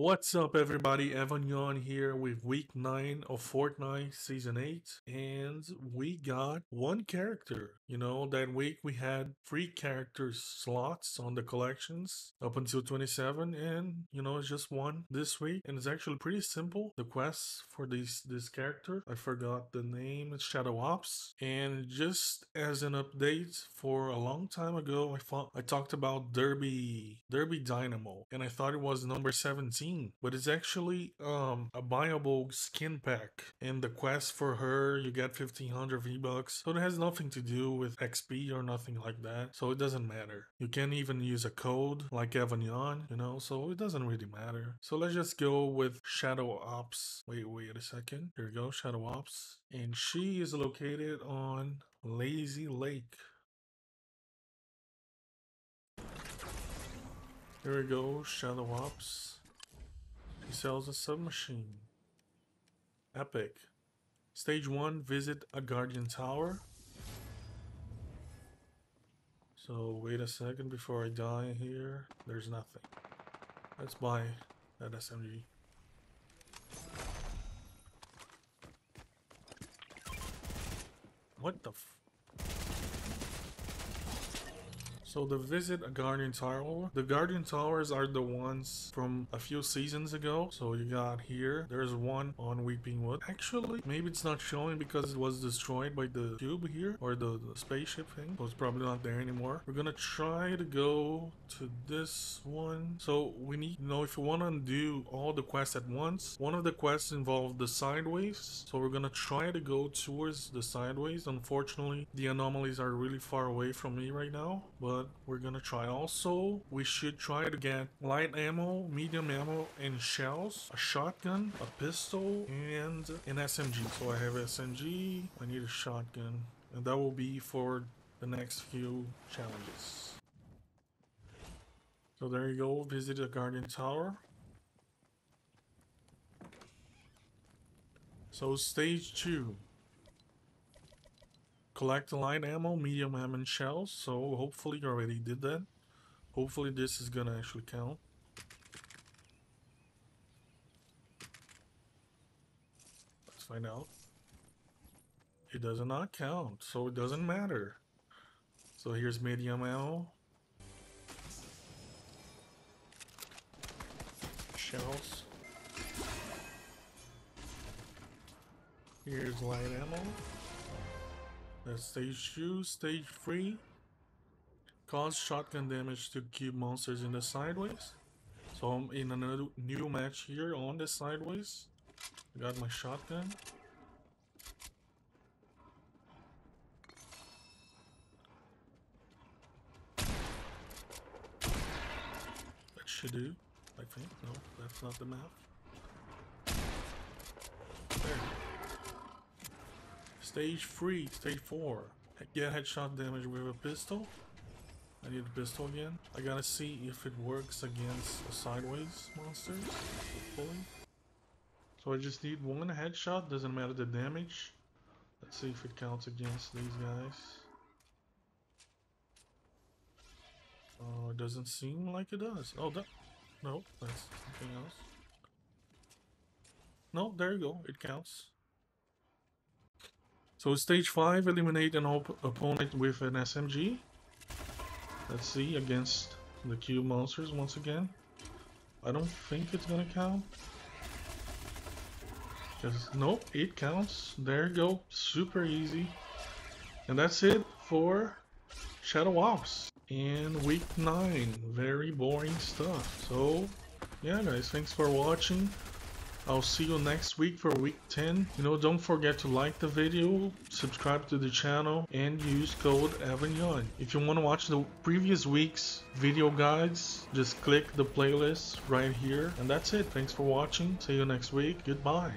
What's up everybody, Evan Yon here with week 9 of Fortnite Season 8 and we got one character. You know, that week we had three character slots on the collections up until 27 and you know, it's just one this week and it's actually pretty simple. The quests for this, this character, I forgot the name, it's Shadow Ops and just as an update for a long time ago I thought I talked about Derby, Derby Dynamo and I thought it was number 17 but it's actually um, a buyable skin pack. In the quest for her, you get 1500 V-Bucks. So it has nothing to do with XP or nothing like that. So it doesn't matter. You can even use a code like EvanYon, you know, so it doesn't really matter. So let's just go with Shadow Ops. Wait, wait a second. Here we go, Shadow Ops. And she is located on Lazy Lake. Here we go, Shadow Ops. He sells a submachine. Epic. Stage 1, visit a Guardian Tower. So wait a second before I die here. There's nothing. Let's buy that SMG. What the So the visit a Guardian Tower. The Guardian Towers are the ones from a few seasons ago. So you got here. There's one on Weeping Wood. Actually, maybe it's not showing because it was destroyed by the cube here or the, the spaceship thing. So it's probably not there anymore. We're gonna try to go to this one. So we need, you know, if you want to do all the quests at once, one of the quests involved the sideways. So we're gonna try to go towards the sideways. Unfortunately, the anomalies are really far away from me right now, but but we're gonna try. Also we should try to get light ammo medium ammo and shells a shotgun a pistol and an smg so i have smg i need a shotgun. And that will be for the next few challenges. So there you go. Visit the guardian tower. So stage two collect light ammo, medium ammo, and shells. So hopefully you already did that. Hopefully this is gonna actually count. Let's find out. It does not count, so it doesn't matter. So here's medium ammo. Shells. Here's light ammo. Uh, that's stage 2. Stage 3. Cause shotgun damage to cube monsters in the sideways. So I'm in another new match here on the sideways. I got my shotgun. That should do, I think. No, that's not the map. There. Stage 3, Stage 4. Get headshot damage with a pistol. I need a pistol again. I gotta see if it works against sideways monsters, hopefully. So I just need one headshot, doesn't matter the damage. Let's see if it counts against these guys. Oh, it doesn't seem like it does. Oh, that... No, that's something else. No, there you go. It counts. So stage 5, eliminate an op opponent with an SMG. Let's see, against the cube monsters once again. I don't think it's gonna count. Cause nope, it counts. There you go, super easy. And that's it for Shadow Ops in week 9. Very boring stuff. So, yeah guys, thanks for watching. I'll see you next week for week 10. You know, don't forget to like the video, subscribe to the channel, and use code EvanYon. If you want to watch the previous week's video guides, just click the playlist right here. And that's it. Thanks for watching. See you next week. Goodbye.